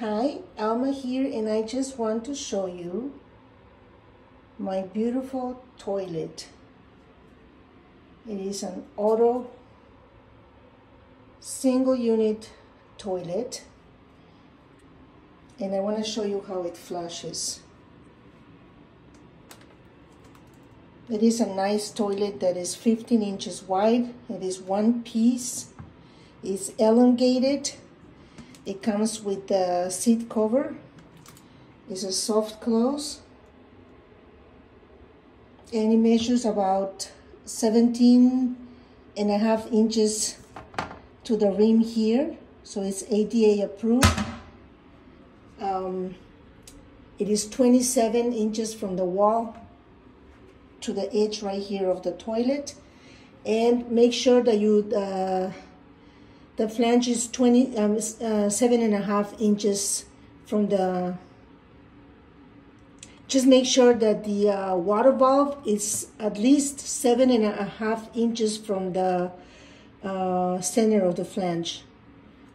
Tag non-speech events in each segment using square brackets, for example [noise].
Hi, Alma here and I just want to show you my beautiful toilet. It is an auto single unit toilet and I want to show you how it flushes. It is a nice toilet that is 15 inches wide. It is one piece. It's elongated. It comes with the seat cover. It's a soft close. And it measures about 17 and a half inches to the rim here. So it's ADA approved. Um, it is 27 inches from the wall to the edge right here of the toilet and make sure that you uh, the flange is 20 um, uh, seven and a half inches from the just make sure that the uh, water valve is at least seven and a half inches from the uh, center of the flange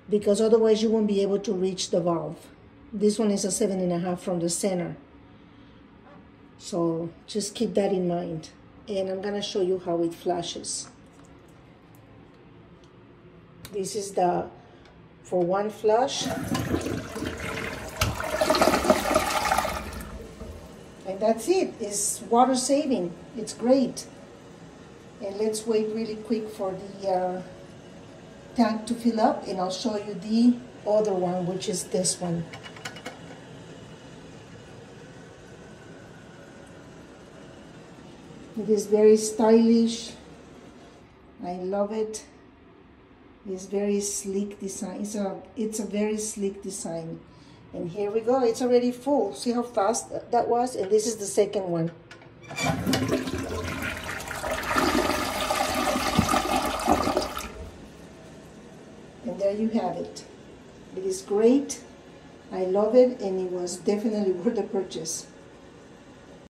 because otherwise you won't be able to reach the valve this one is a seven and a half from the center so just keep that in mind. And I'm gonna show you how it flashes. This is the, for one flush. And that's it, it's water saving, it's great. And let's wait really quick for the uh, tank to fill up and I'll show you the other one, which is this one. It is very stylish. I love it. It's very sleek design. It's a, it's a very sleek design. And here we go. It's already full. See how fast that was? And this is the second one. And there you have it. It is great. I love it and it was definitely [laughs] worth the purchase.